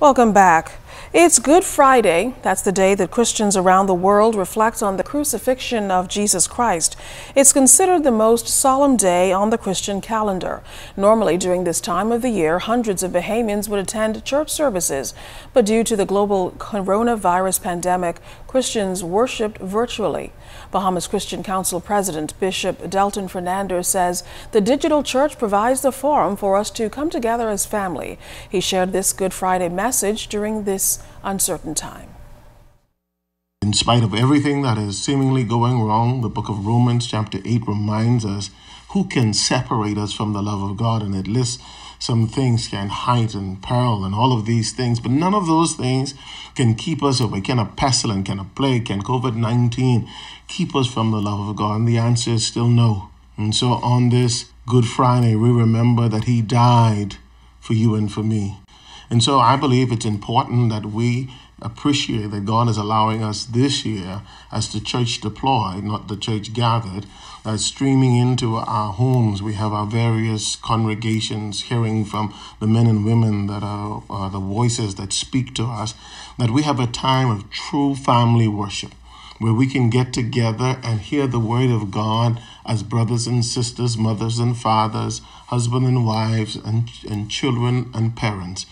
Welcome back. It's Good Friday. That's the day that Christians around the world reflect on the crucifixion of Jesus Christ. It's considered the most solemn day on the Christian calendar. Normally, during this time of the year, hundreds of Bahamians would attend church services. But due to the global coronavirus pandemic, Christians worshiped virtually. Bahamas Christian Council President Bishop Delton Fernander says the digital church provides the forum for us to come together as family. He shared this Good Friday message during this uncertain time. In spite of everything that is seemingly going wrong, the book of Romans, chapter 8, reminds us who can separate us from the love of God. And it lists some things can height and peril and all of these things, but none of those things can keep us away. Can a pestilence, can a plague, can COVID 19 keep us from the love of God? And the answer is still no. And so on this Good Friday, we remember that He died for you and for me. And so I believe it's important that we appreciate that God is allowing us this year, as the church deployed, not the church gathered, uh, streaming into our homes. We have our various congregations hearing from the men and women that are uh, the voices that speak to us, that we have a time of true family worship where we can get together and hear the word of God as brothers and sisters, mothers and fathers, husband and wives, and, and children and parents.